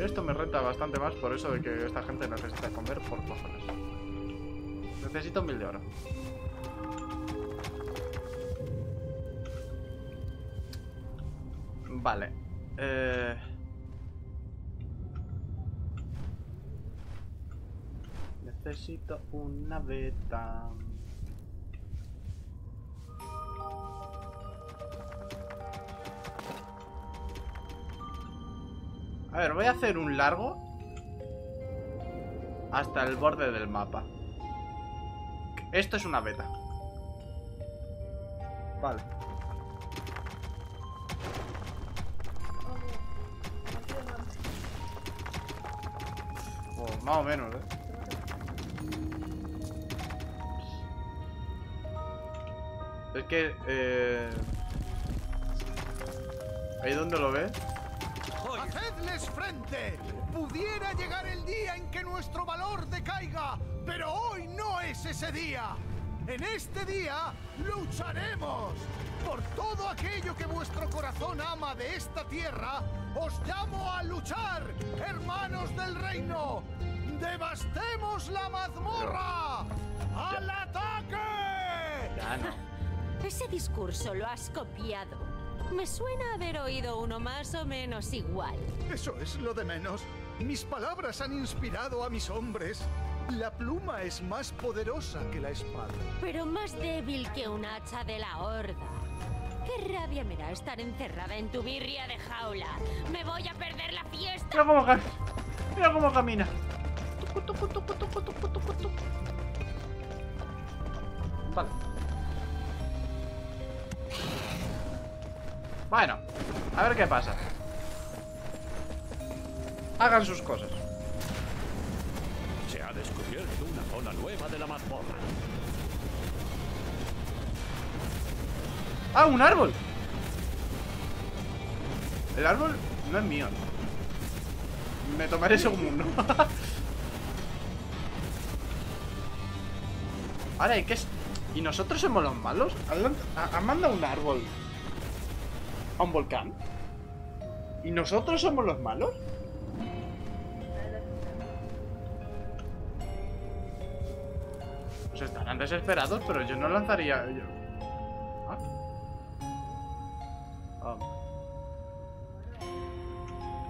Esto me renta bastante más por eso de que esta gente necesita comer por cojones. Necesito mil de oro. Vale. Eh... Necesito una beta. A ver, voy a hacer un largo hasta el borde del mapa. Esto es una beta. Vale. Oh, más o menos, ¿eh? Es que... Eh... ¿Ahí donde lo ves? ¡Hacedles frente! Pudiera llegar el día en que nuestro valor decaiga, pero hoy no es ese día. En este día lucharemos. Por todo aquello que vuestro corazón ama de esta tierra, os llamo a luchar, hermanos del reino. ¡Devastemos la mazmorra! ¡Al ataque! Ya no. Ese discurso lo has copiado. Me suena haber oído uno más o menos igual. Eso es lo de menos. Mis palabras han inspirado a mis hombres. La pluma es más poderosa que la espada. Pero más débil que un hacha de la horda. Qué rabia me da estar encerrada en tu birria de jaula. Me voy a perder la fiesta. Mira cómo camina. Mira cómo camina. Vale. Bueno, a ver qué pasa. Hagan sus cosas. Se ha descubierto una zona nueva de la mazmorra. ¡Ah, un árbol! El árbol no es mío. Me tomaré no. Ahora, ¿y qué es? ¿Y nosotros somos los malos? ¿Han lan- ha- ¿Han mandado un árbol un volcán? ¿Y nosotros somos los malos? Pues estarán desesperados, pero yo no lanzaría... yo- ¿Ah? Ah.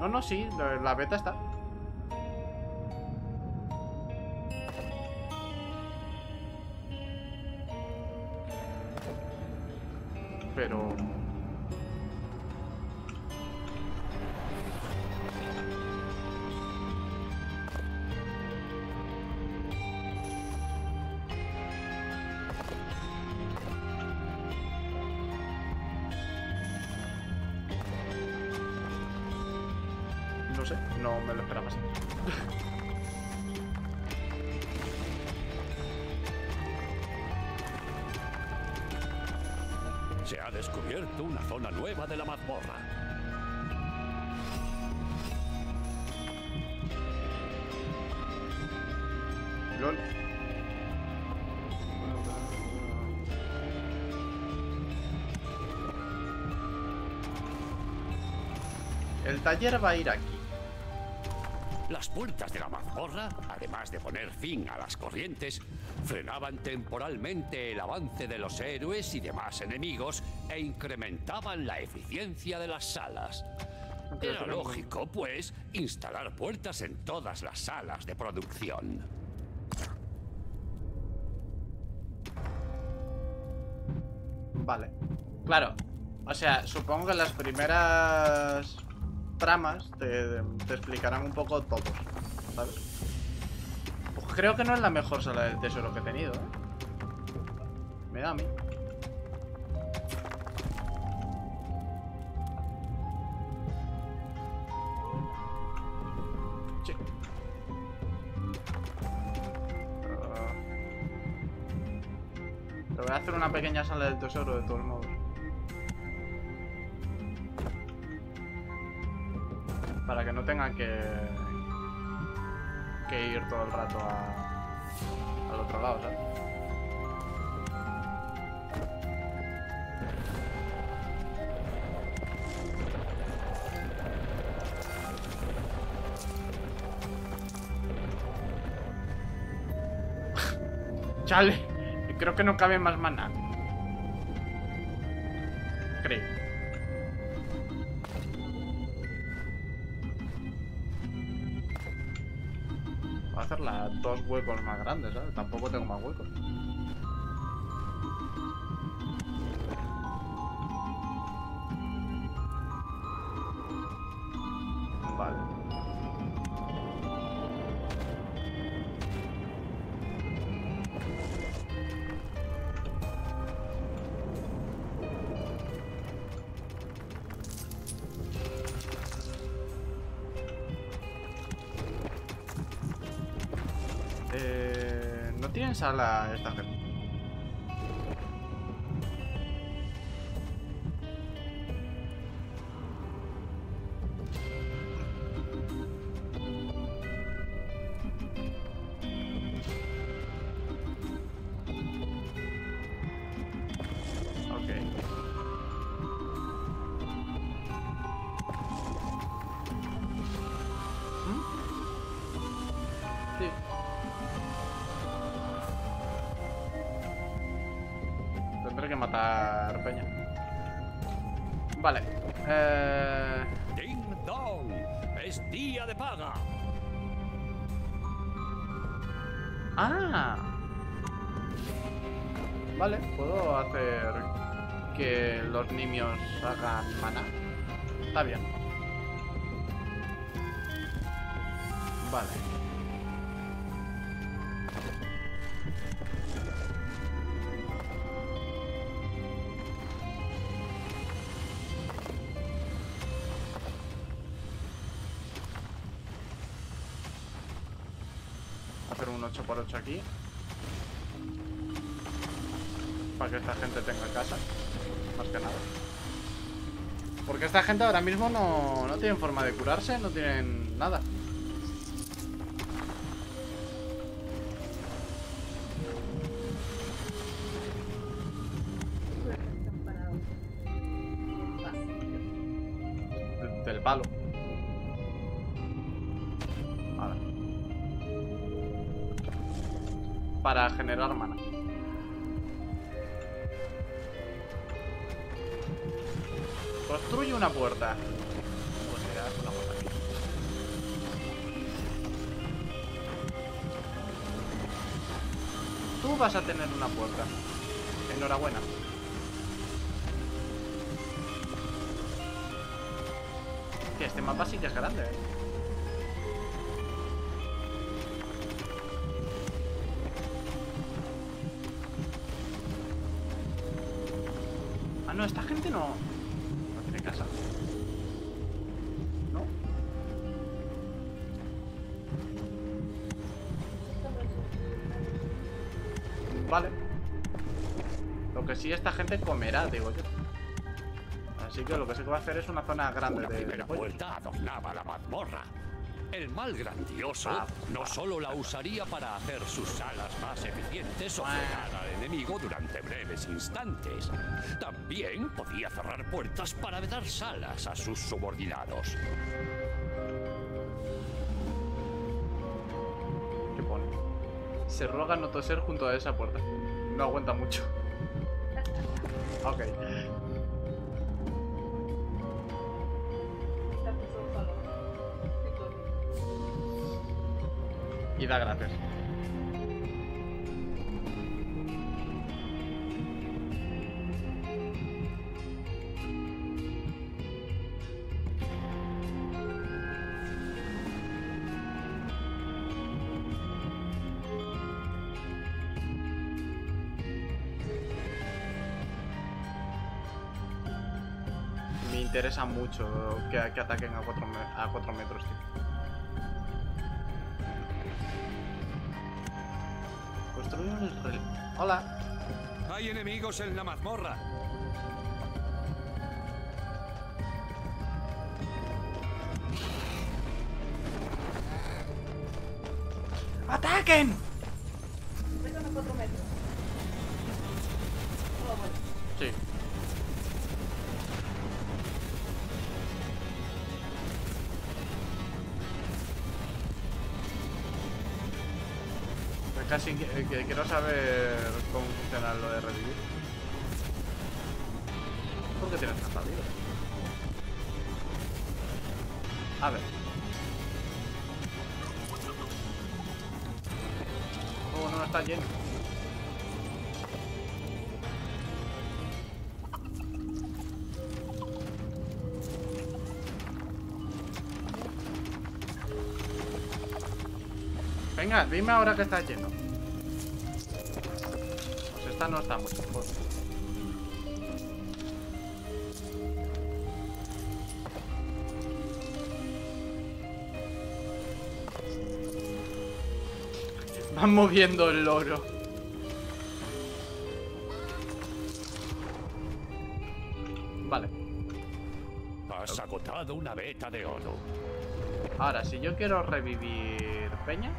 No, no, sí, la, beta está. Pero... No sé, no me lo esperaba así. Se ha descubierto una zona nueva de la mazmorra. LOL. El taller va a ir aquí. Las puertas de la mazmorra, además de poner fin a las corrientes, frenaban temporalmente el avance de los héroes y demás enemigos e incrementaban la eficiencia de las salas. Era lógico, pues, instalar puertas en todas las salas de producción. Vale. Claro. O sea, supongo que las primeras tramas te, te explicarán un poco todos. ¿Sabes? Pues creo que no es la mejor sala del tesoro que he tenido, ¿eh? Me da a mí. Sí. Pero voy a hacer una pequeña sala del tesoro de todos modos. tenga que, ir todo el rato a, al otro lado, ¿sabes? Chale, creo que no cabe más maná. Dos huecos más grandes, ¿sabes? Tampoco tengo más huecos. Sala esta matar peña. Vale. Eh... ¡Ding dong! ¡Es día de paga! Ah. Vale, puedo hacer que los niños hagan mana. Está bien. Vale. Un 8x8 aquí. Para que esta gente tenga casa. Más que nada. Porque esta gente ahora mismo no, no tienen forma de curarse, no tienen nada. Para generar mana. Construye una puerta. Pues una puerta aquí. Tú vas a tener una puerta. Enhorabuena. Hostia, este mapa sí que es grande, ¿eh? Ah, no, esta gente no... No tiene casa. ¿No? Vale. Lo que sí, esta gente comerá, digo yo. Así que lo que sí que va a hacer es una zona grande Una de... primera adornaba la mazmorra. El mal grandioso Ah, no solo la usaría para hacer sus alas más eficientes o Ah. frenar al enemigo durante breves instantes, también podía cerrar puertas para dar salas a sus subordinados. ¿Qué pone? Se roga no toser junto a esa puerta. No aguanta mucho. Ok. Y da gracias. Me interesa mucho que, que ataquen a 4 a cuatro metros. Hola. Hay enemigos en la mazmorra. ¡Ataquen! Casi que quiero saber cómo funciona lo de revivir. ¿Por qué tienes tanta vida? A ver. Oh, no está lleno. Dime ahora que está lleno. Pues esta no está mucho. Joder. Van moviendo el loro. Vale. Has agotado una beta de oro. Ahora, si yo quiero revivir Peña,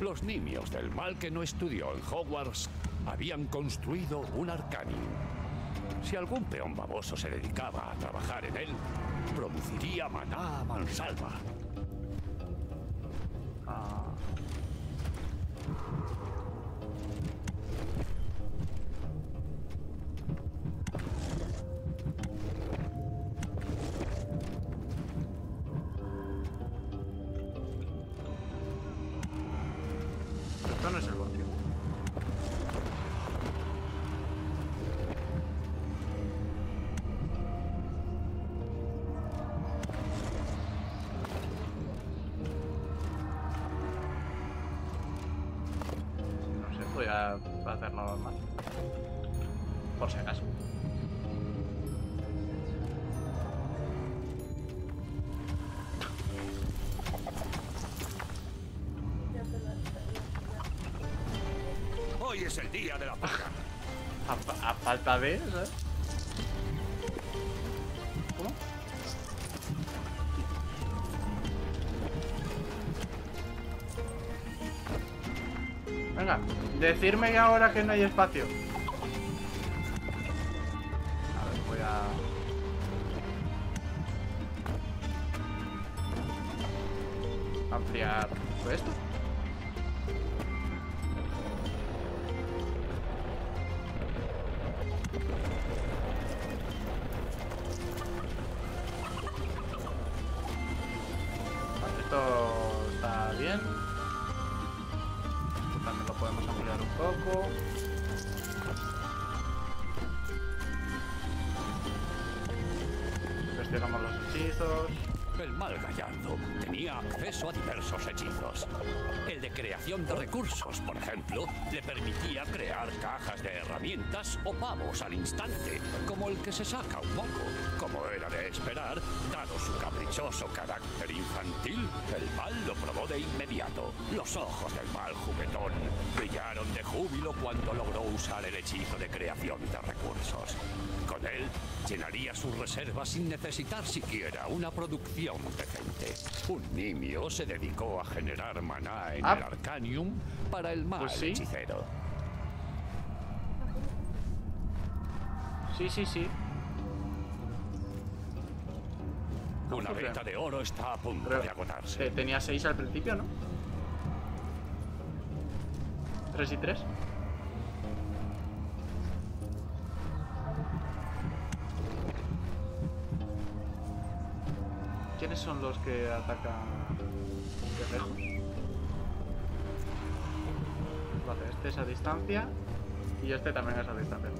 Los niños del mal que no estudió en Hogwarts habían construido un Arcanium. Si algún peón baboso se dedicaba a trabajar en él, produciría maná a mansalva. ah, voy a hacerlo normal. Por si acaso. Hoy es el día de la paga. A, fa- a falta de, ¿sabes? Decirme ahora que no hay espacio. A ver, voy a... Ampliar esto. De creación de recursos, por ejemplo, le permitía crear cajas de herramientas o pavos al instante, como el que se saca un moco. Como era de esperar, dado su caprichoso carácter infantil, el mal lo probó de inmediato. Los ojos del mal juguetón brillaron de júbilo cuando logró usar el hechizo de creación de recursos. Con él llenaría sus reservas sin necesitar siquiera una producción decente. Un nimio se dedicó a generar maná en Ah. El Arcanium para el mal Pues sí. hechicero. Sí, sí, sí. Una beta de oro está a punto de agotarse. eh, tenía 6 al principio, ¿no? 3 y 3. ¿Quiénes son los que atacan de lejos? Vale, este es a distancia y este también es a distancia.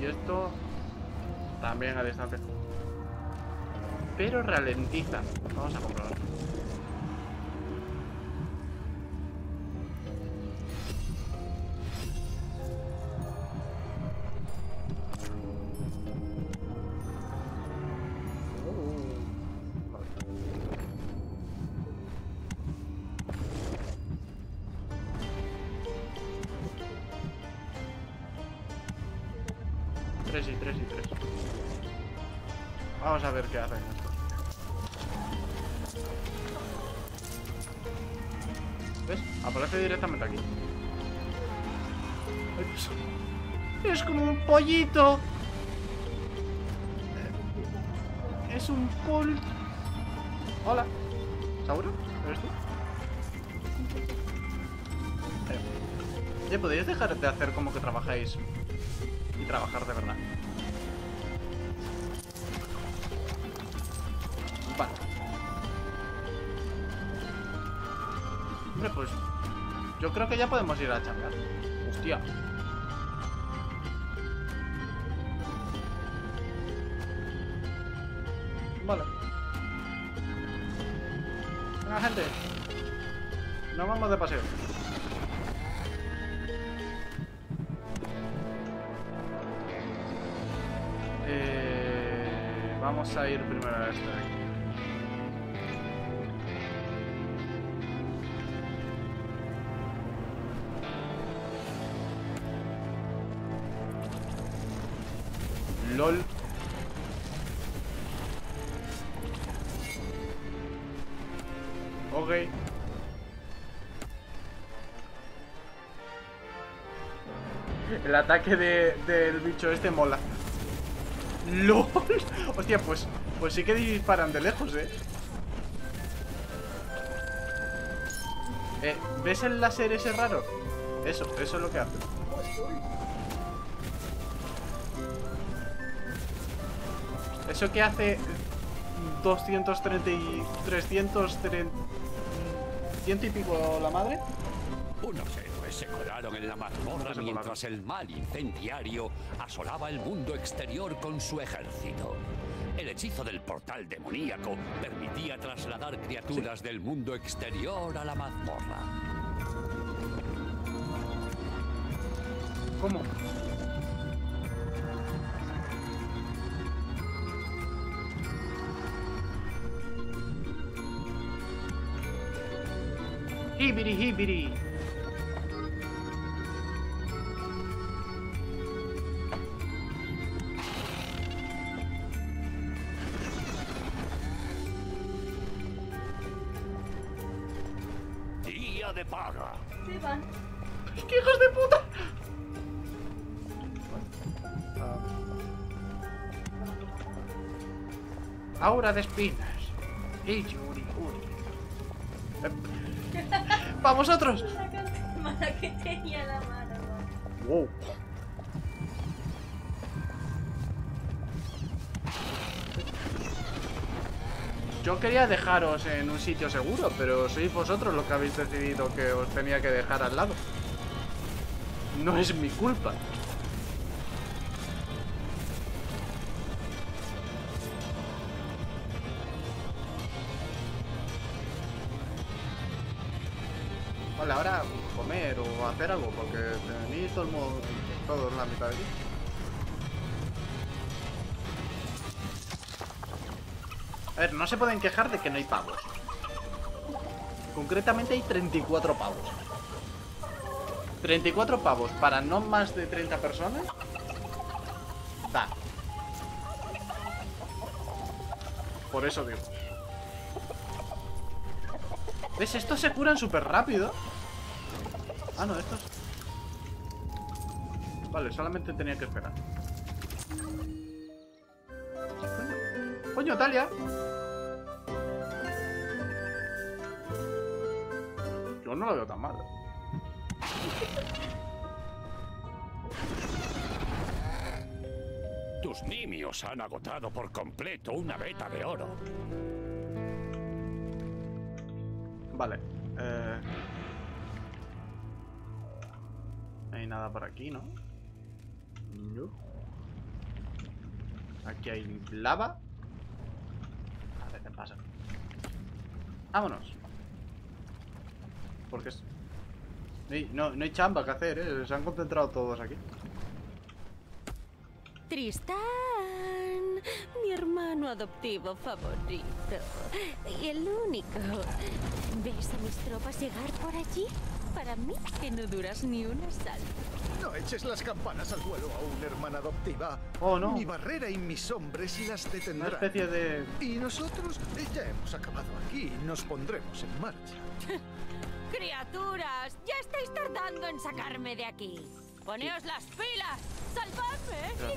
Y esto también a distancia. Pero ralentizan. Vamos a comprobarlo. 3 y 3 y 3. Vamos a ver qué hacen estos. ¿Ves? Aparece directamente aquí. Es como un pollito. Es un pol... Hola. ¿Sauro? ¿Eres tú? Eh, ¿Podrías dejar de hacer como que trabajáis trabajar de verdad? Vale. Hombre, pues... Yo creo que ya podemos ir a chambear. Hostia. Vale. Venga, gente. Nos vamos de paseo. Vamos a ir primero a este de aquí. LOL. Ok. El ataque de, del bicho este mola. ¡LOL! Hostia, pues, pues sí que disparan de lejos, ¿eh? eh ¿Ves el láser ese raro? Eso, eso es lo que hace. Eso que hace 230 y 330 ciento y pico la madre. Unos héroes se colaron en la mazmorra mientras el mal incendiario asolaba el mundo exterior con su ejército. El hechizo del portal demoníaco permitía trasladar criaturas del mundo exterior a la mazmorra. ¿Cómo? Hibiri hibiri. Aura de espinas. Y yuri, yuri. ¡Pa vosotros! La cámara que tenía la mano. Wow. Yo quería dejaros en un sitio seguro, pero sois vosotros los que habéis decidido que os tenía que dejar al lado. No es mi culpa. Vale, ahora comer o hacer algo, porque tenéis todo el mundo, todos la mitad de aquí. A ver, no se pueden quejar de que no hay pavos. Concretamente hay 34 pavos. 34 pavos para no más de 30 personas. Da. Por eso digo. ¿Ves? Estos se curan súper rápido. Ah, no, estos. Vale, solamente tenía que esperar. Coño, Talia. Yo no lo veo tan mal. Tus nimios han agotado por completo una beta de oro. Vale. Eh... No hay nada por aquí, ¿no? No. Aquí hay lava. A ver qué pasa. Vámonos. Porque es... No hay, no, no hay chamba que hacer, ¿eh? Se han concentrado todos aquí. Tristán, mi hermano adoptivo favorito. Y el único. ¿Ves a mis tropas llegar por allí? Para mí, que no duras ni un asalto. No eches las campanas al vuelo aún, hermana adoptiva. Oh, no. Mi barrera y mis hombres las Una detendrán. especie de... Y nosotros eh, ya hemos acabado aquí. Nos pondremos en marcha. ¡Criaturas! ¡Ya estáis tardando en sacarme de aquí! ¡Poneos las pilas! ¡Salvadme!